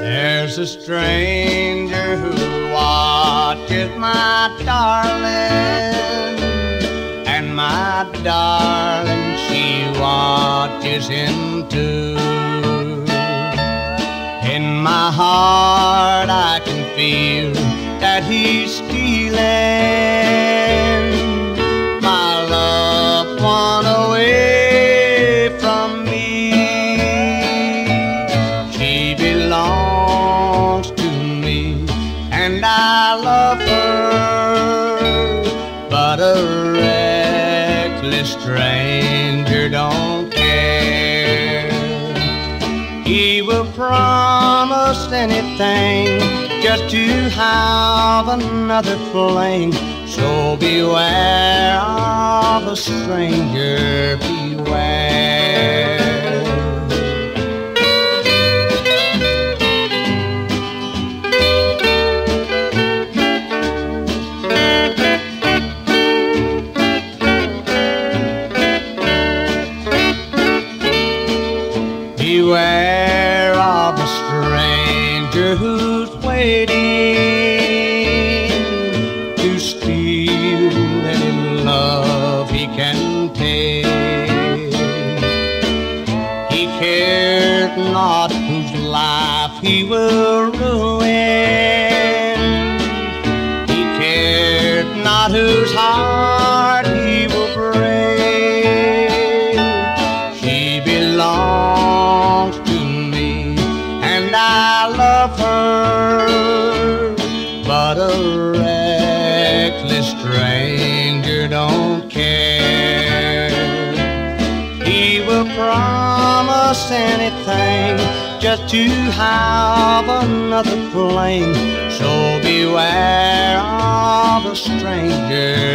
There's a stranger who watches my darling, and my darling, she watches him too. In my heart, I can feel that he's stealing reckless stranger don't care. He will promise anything just to have another fling. So beware of a stranger, beware. Beware of a stranger who's waiting to steal any love he can take. He cares not whose life he will ruin. He cares not whose heart stranger don't care. He will promise anything just to have another flame. So beware of a stranger